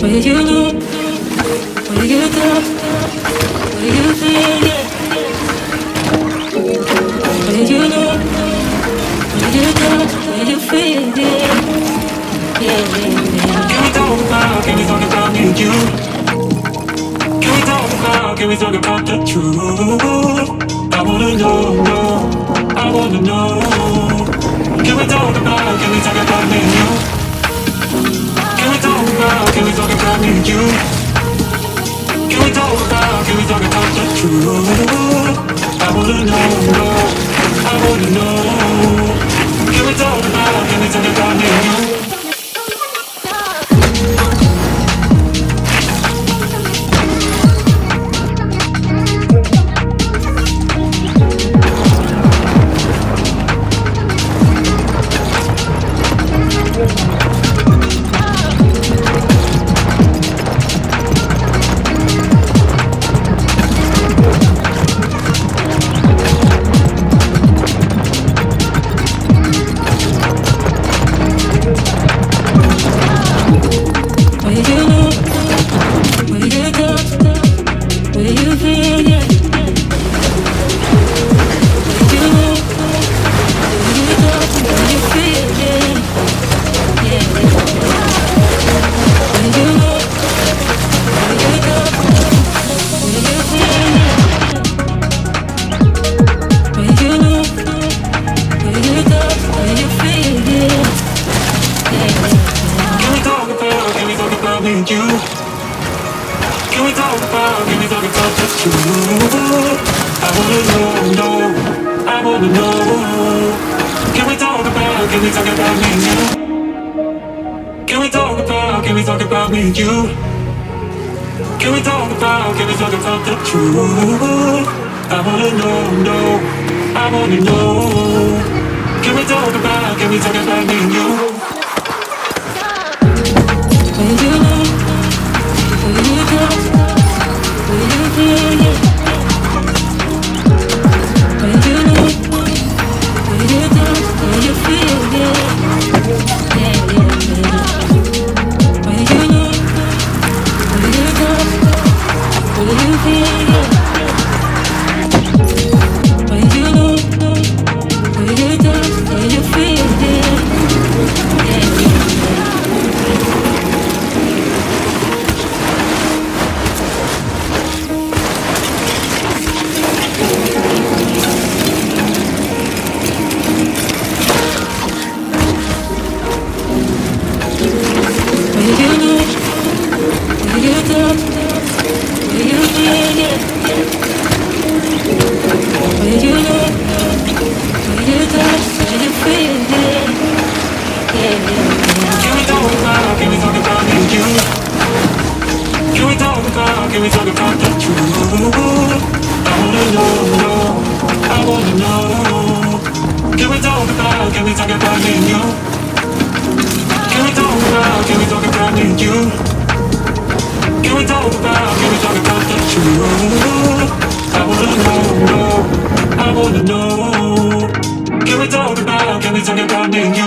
You you you feel? You you you feel? Yeah. Can we talk about, can we talk about you? Can we talk about, can we talk about the truth? I wanna know, know, I wanna know. Can we talk about, can we talk about me? Can we talk about you? Can we talk we talk about the truth? I wanna know, I wanna know. Can we talk about, can we talk about me and you? You me and you? Can we talk about, can we talk about the truth? I wanna know, know, I wanna know. Can we talk about, can we talk about me and you? Can we talk about, can we talk about me and you? Can we talk about, can we talk about the truth? I wanna know, know, I wanna know. Can we talk about, can we talk about me and you? Can we talk about, can we we talk about, can we